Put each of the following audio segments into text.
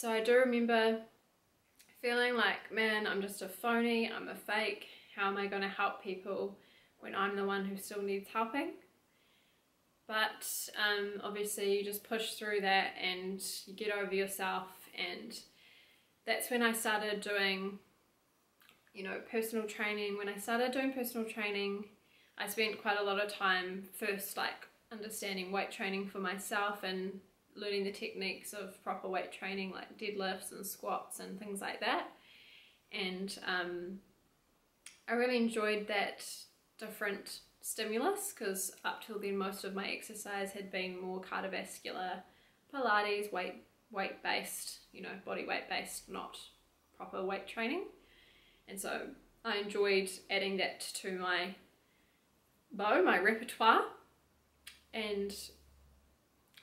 so I do remember feeling like, man, I'm just a phony, I'm a fake. How am I going to help people when I'm the one who still needs helping? But um, obviously, you just push through that and you get over yourself. And that's when I started doing, you know, personal training. When I started doing personal training, I spent quite a lot of time first, like understanding weight training for myself and learning the techniques of proper weight training like deadlifts and squats and things like that. And um, I really enjoyed that different stimulus because up till then most of my exercise had been more cardiovascular Pilates weight weight based you know body weight based not proper weight training. And so I enjoyed adding that to my bow my repertoire. And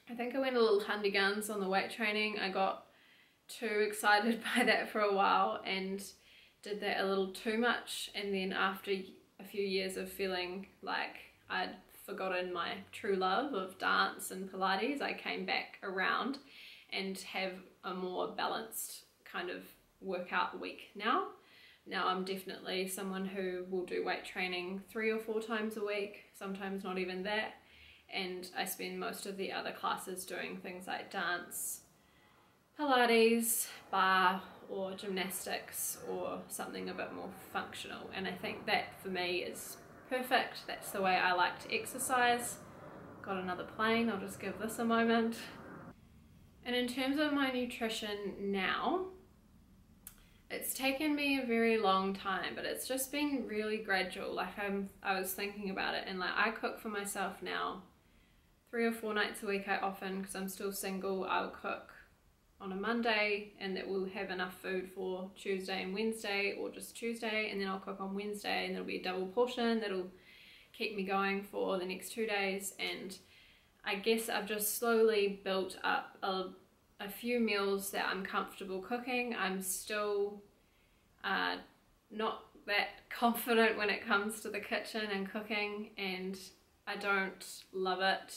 I think I went a little handy guns on the weight training. I got too excited by that for a while and did that a little too much. And then after a few years of feeling like I'd forgotten my true love of dance and Pilates, I came back around and have a more balanced kind of workout week now. Now I'm definitely someone who will do weight training three or four times a week, sometimes not even that and I spend most of the other classes doing things like dance, Pilates, barre or gymnastics or something a bit more functional and I think that for me is perfect. That's the way I like to exercise. Got another plane, I'll just give this a moment. And in terms of my nutrition now, it's taken me a very long time, but it's just been really gradual. Like I'm, I was thinking about it, and like I cook for myself now three or four nights a week I often, because I'm still single, I'll cook on a Monday and that we'll have enough food for Tuesday and Wednesday or just Tuesday and then I'll cook on Wednesday and there'll be a double portion that'll keep me going for the next two days and I guess I've just slowly built up a, a few meals that I'm comfortable cooking. I'm still uh, not that confident when it comes to the kitchen and cooking and I don't love it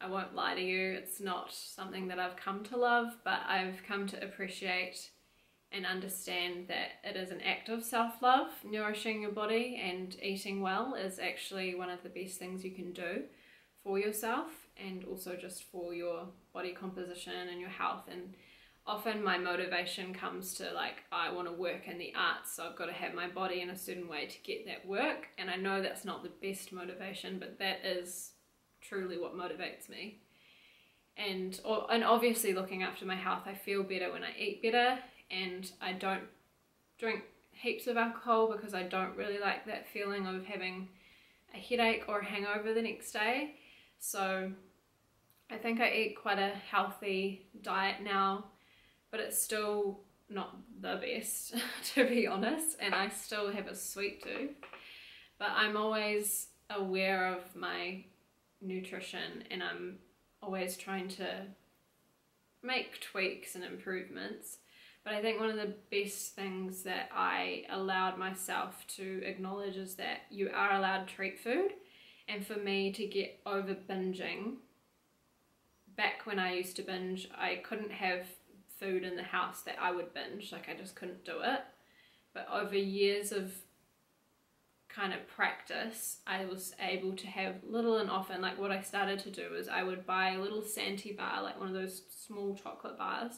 I won't lie to you, it's not something that I've come to love, but I've come to appreciate and understand that it is an act of self love. Nourishing your body and eating well is actually one of the best things you can do for yourself and also just for your body composition and your health. And often my motivation comes to like, I want to work in the arts, so I've got to have my body in a certain way to get that work. And I know that's not the best motivation, but that is truly what motivates me. And, and obviously looking after my health, I feel better when I eat better and I don't drink heaps of alcohol because I don't really like that feeling of having a headache or a hangover the next day. So I think I eat quite a healthy diet now, but it's still not the best to be honest, and I still have a sweet tooth. But I'm always aware of my nutrition and I'm always trying to make tweaks and improvements. But I think one of the best things that I allowed myself to acknowledge is that you are allowed treat food. And for me to get over binging, back when I used to binge, I couldn't have food in the house that I would binge. Like I just couldn't do it. But over years of kind of practice, I was able to have little and often, like what I started to do is I would buy a little Santi bar, like one of those small chocolate bars,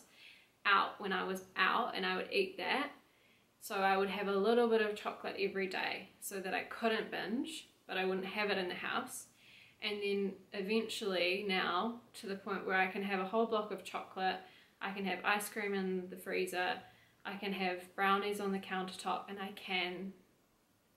out when I was out and I would eat that. So I would have a little bit of chocolate every day so that I couldn't binge, but I wouldn't have it in the house. And then eventually now to the point where I can have a whole block of chocolate, I can have ice cream in the freezer, I can have brownies on the countertop, and I can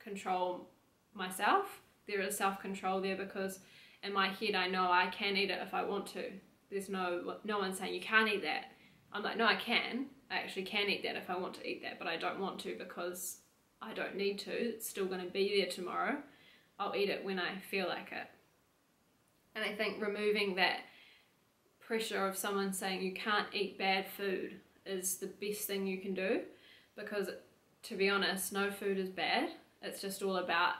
control myself. There is self control there because in my head I know I can eat it if I want to. There's no no one saying you can't eat that. I'm like, no, I can. I actually can eat that if I want to eat that, but I don't want to because I don't need to. It's still going to be there tomorrow. I'll eat it when I feel like it. And I think removing that pressure of someone saying you can't eat bad food is the best thing you can do because to be honest, no food is bad. It's just all about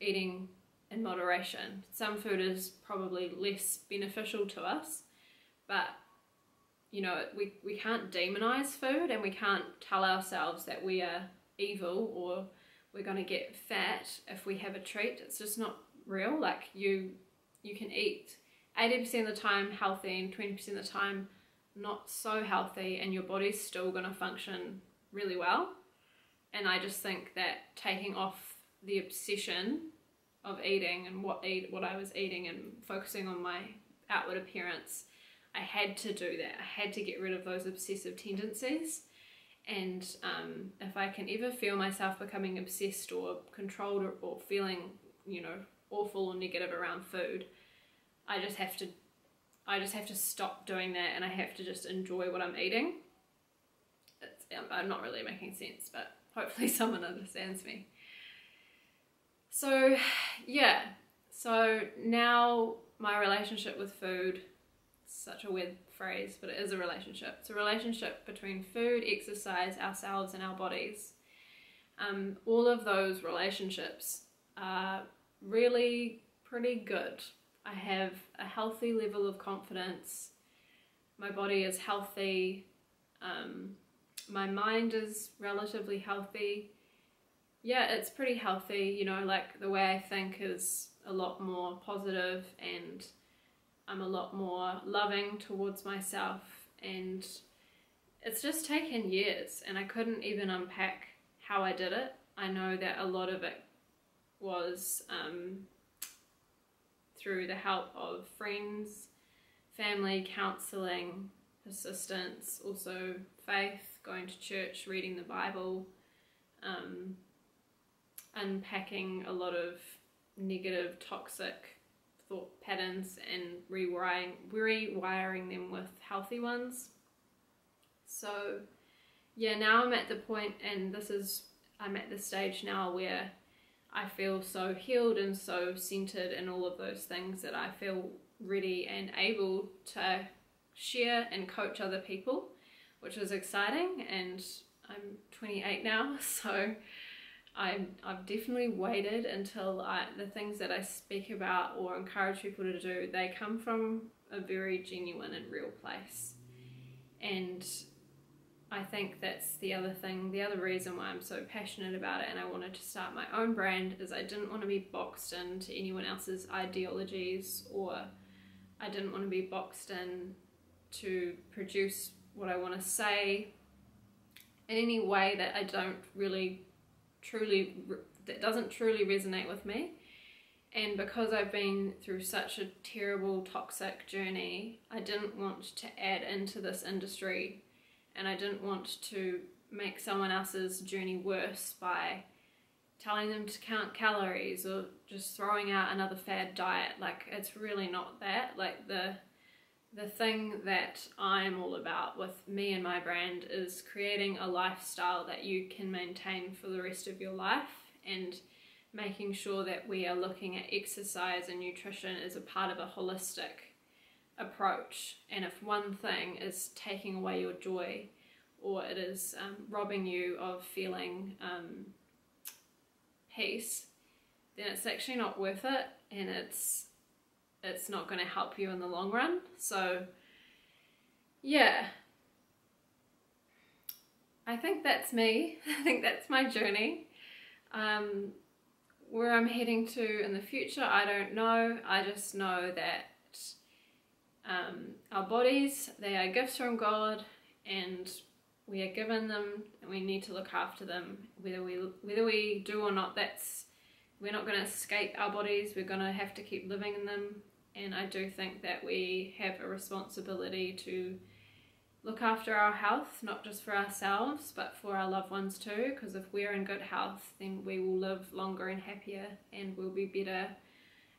eating in moderation. Some food is probably less beneficial to us, but you know, we, we can't demonize food and we can't tell ourselves that we are evil or we're going to get fat if we have a treat. It's just not real. Like you, you can eat 80% of the time healthy and 20% of the time not so healthy and your body's still going to function really well. And I just think that taking off the obsession of eating and what eat what I was eating and focusing on my outward appearance I had to do that. I had to get rid of those obsessive tendencies. And um, if I can ever feel myself becoming obsessed or controlled or, or feeling, you know, awful or negative around food, I just have to, I just have to stop doing that, and I have to just enjoy what I'm eating. It's, I'm not really making sense, but hopefully someone understands me. So, yeah. So now my relationship with food such a weird phrase, but it is a relationship. It's a relationship between food, exercise, ourselves, and our bodies. Um, all of those relationships are really pretty good. I have a healthy level of confidence. My body is healthy. Um, my mind is relatively healthy. Yeah, it's pretty healthy. You know, like the way I think is a lot more positive and I'm a lot more loving towards myself and it's just taken years and I couldn't even unpack how I did it. I know that a lot of it was um, through the help of friends, family, counselling, assistance, also faith, going to church, reading the Bible, um, unpacking a lot of negative, toxic thought patterns and rewiring rewiring them with healthy ones. So yeah, now I'm at the point and this is I'm at the stage now where I feel so healed and so centered in all of those things that I feel ready and able to share and coach other people, which is exciting and I'm 28 now, so I, I've definitely waited until I, the things that I speak about or encourage people to do, they come from a very genuine and real place. And I think that's the other thing, the other reason why I'm so passionate about it and I wanted to start my own brand is I didn't want to be boxed into anyone else's ideologies or I didn't want to be boxed in to produce what I want to say in any way that I don't really truly that doesn't truly resonate with me. And because I've been through such a terrible toxic journey I didn't want to add into this industry and I didn't want to make someone else's journey worse by telling them to count calories or just throwing out another fad diet. Like it's really not that. Like the the thing that I'm all about with me and my brand is creating a lifestyle that you can maintain for the rest of your life and making sure that we are looking at exercise and nutrition as a part of a holistic approach. And if one thing is taking away your joy or it is um, robbing you of feeling um, peace, then it's actually not worth it and it's it's not going to help you in the long run. So, yeah, I think that's me. I think that's my journey. Um, where I'm heading to in the future, I don't know. I just know that um, our bodies, they are gifts from God, and we are given them, and we need to look after them, whether we whether we do or not. That's we're not going to escape our bodies. We're going to have to keep living in them and I do think that we have a responsibility to look after our health, not just for ourselves, but for our loved ones too. Because if we're in good health, then we will live longer and happier, and we'll be better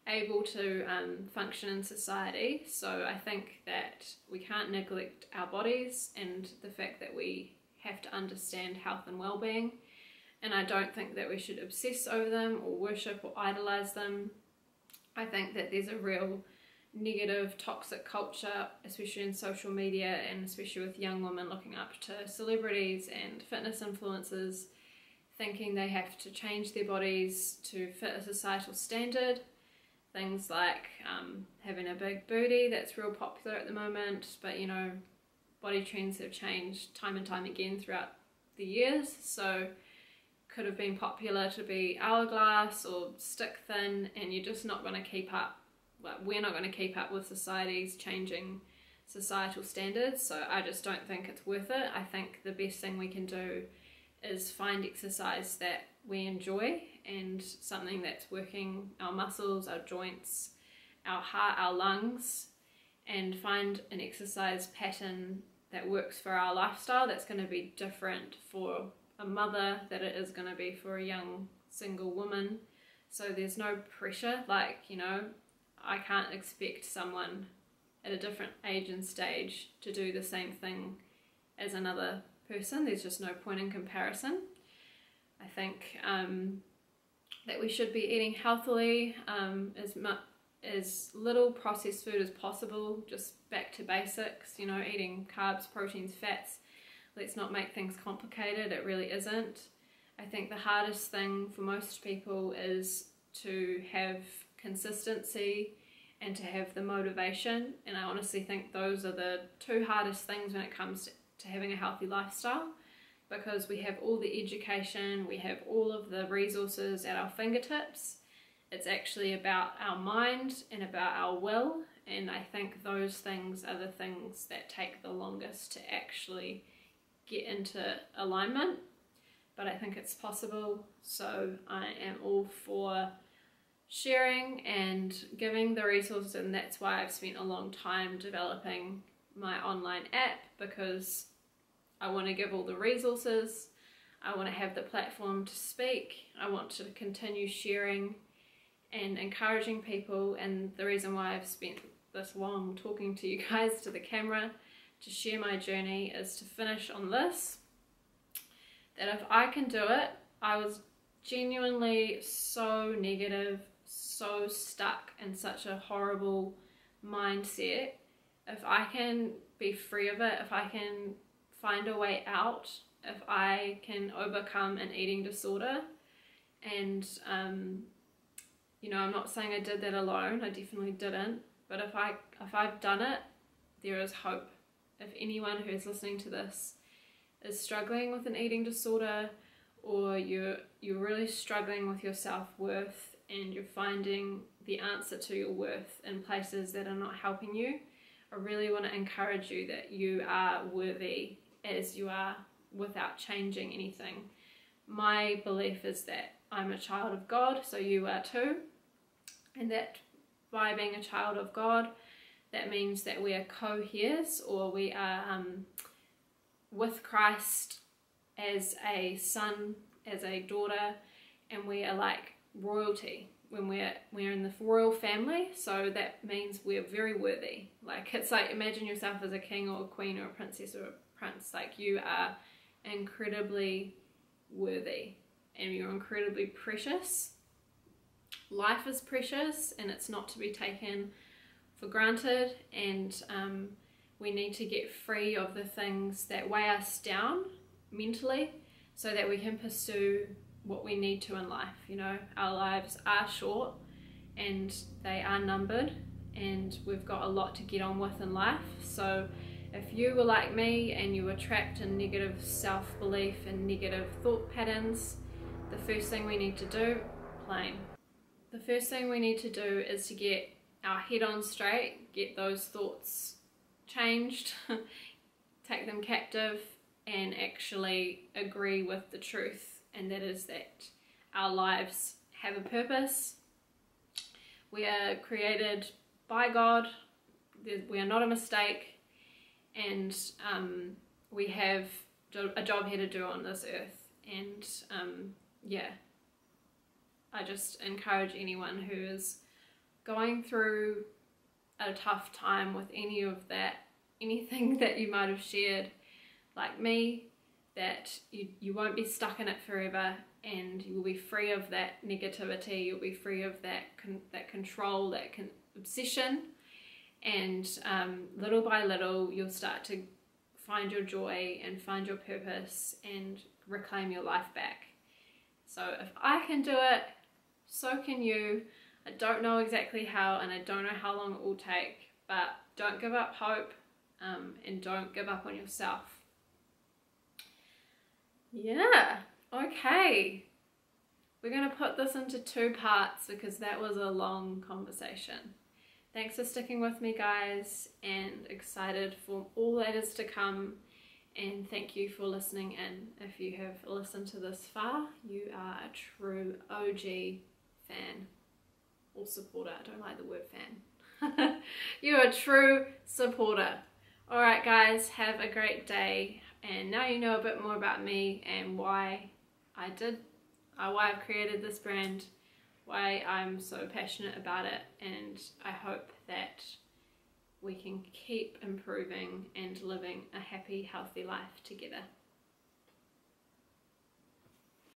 able to um, function in society. So I think that we can't neglect our bodies and the fact that we have to understand health and well-being. And I don't think that we should obsess over them or worship or idolize them I think that there's a real negative, toxic culture, especially in social media and especially with young women looking up to celebrities and fitness influencers, thinking they have to change their bodies to fit a societal standard. Things like um, having a big booty, that's real popular at the moment, but you know, body trends have changed time and time again throughout the years. So could have been popular to be hourglass or stick thin, and you're just not going to keep up. We're not going to keep up with society's changing societal standards. So I just don't think it's worth it. I think the best thing we can do is find exercise that we enjoy and something that's working our muscles, our joints, our heart, our lungs, and find an exercise pattern that works for our lifestyle that's going to be different for a mother that it is going to be for a young single woman. So there's no pressure, like, you know, I can't expect someone at a different age and stage to do the same thing as another person. There's just no point in comparison. I think um, that we should be eating healthily, um, as much as little processed food as possible, just back to basics, you know, eating carbs, proteins, fats. Let's not make things complicated, it really isn't. I think the hardest thing for most people is to have consistency and to have the motivation. And I honestly think those are the two hardest things when it comes to, having a healthy lifestyle because we have all the education, we have all of the resources at our fingertips. It's actually about our mind and about our will, and I think those things are the things that take the longest to actually get into alignment. But I think it's possible, so I am all for sharing and giving the resources, and that's why I've spent a long time developing my online app because I want to give all the resources. I want to have the platform to speak. I want to continue sharing and encouraging people. And the reason why I've spent this long talking to you guys to the camera to share my journey is to finish on this that if I can do it, I was genuinely so negative, so stuck in such a horrible mindset. If I can be free of it, if I can find a way out if I can overcome an eating disorder. And, um, you know, I'm not saying I did that alone, I definitely didn't. But if, I, if I've done it, there is hope. If anyone who is listening to this is struggling with an eating disorder or you're, you're really struggling with your self worth and you're finding the answer to your worth in places that are not helping you, I really want to encourage you that you are worthy as you are without changing anything. My belief is that I'm a child of God, so you are too, and that by being a child of God, that means that we are co heirs or we are um, with Christ as a son, as a daughter, and we are like royalty when we're we're in the royal family so that means we're very worthy like it's like imagine yourself as a king or a queen or a princess or a prince. Like you are incredibly worthy and you're incredibly precious. Life is precious and it's not to be taken for granted, and um, we need to get free of the things that weigh us down mentally so that we can pursue what we need to in life. You know, our lives are short and they are numbered, and we've got a lot to get on with in life. So, if you were like me and you were trapped in negative self belief and negative thought patterns, the first thing we need to do, plain. The first thing we need to do is to get our head on straight, get those thoughts changed, take them captive, and actually agree with the truth, and that is that our lives have a purpose. We are created by God, we are not a mistake, and um, we have a job here to do on this earth. And um, yeah, I just encourage anyone who is going through a tough time with any of that, anything that you might have shared, like me, that you, you won't be stuck in it forever and you will be free of that negativity, you'll be free of that, con- that control, that con- obsession. And um, little by little you'll start to find your joy and find your purpose and reclaim your life back. So if i can do it so can you i don't know exactly how and i don't know how long it will take but don't give up hope um, and don't give up on yourself. Yeah, okay. We're going to put this into two parts because that was a long conversation. Thanks for sticking with me, guys, and excited for all that is to come. And thank you for listening in. If you have listened to this far, you are a true OG fan or supporter. I don't like the word fan. You're a true supporter. Alright, guys, have a great day. And now you know a bit more about me and why I did, uh, why I've created this brand, why I'm so passionate about it. And I hope that we can keep improving and living a happy, healthy life together.